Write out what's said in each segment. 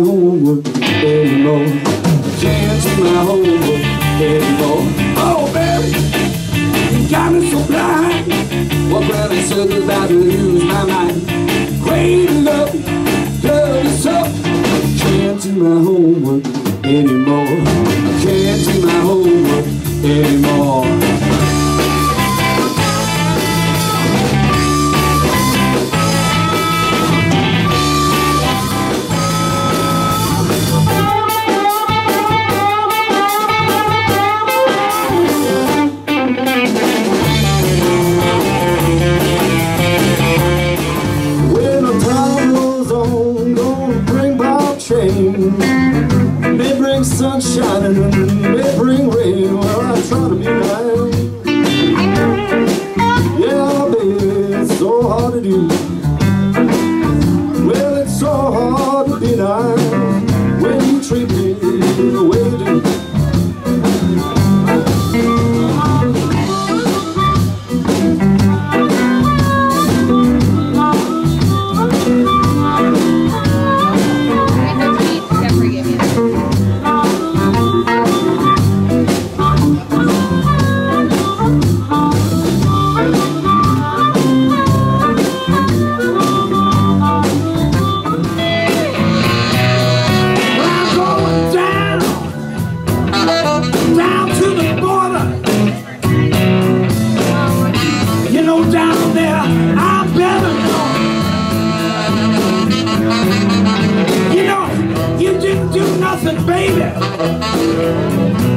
anymore. Can't do my homework anymore. Oh, baby, you got me so blind. Walk around in circles about to lose my mind. Crazy love, love is so. Can't my homework anymore. You treat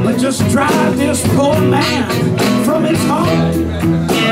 but just drive this poor man from his home.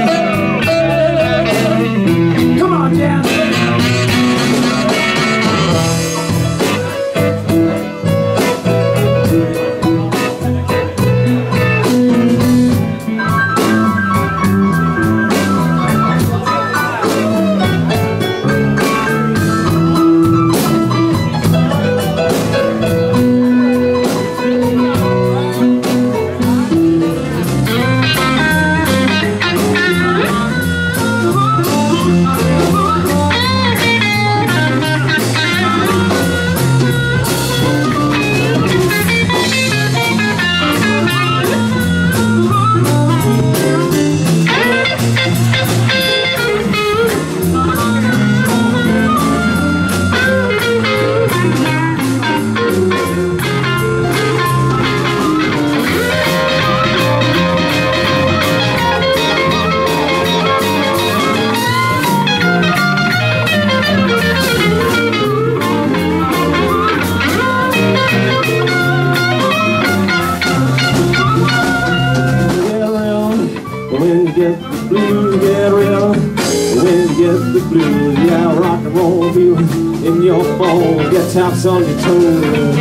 Get the blues. Yeah, rock and roll you in your phone, get taps on your toes,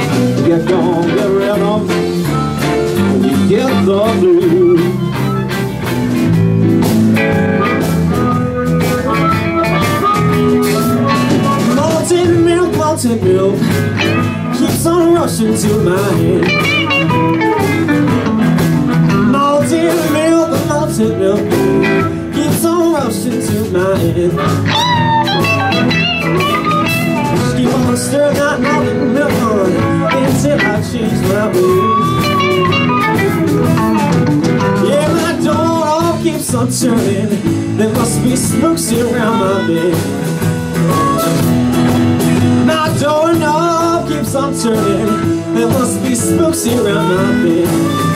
get gone, get around when you get the blues. Malted milk, malted milk keeps on rushing to my head. My keep on stirring that malted milk on until I change my ways. Yeah, my door all keeps on turning. There must be spooks around my bed. My doorknob keeps on turning. There must be spooks around my bed.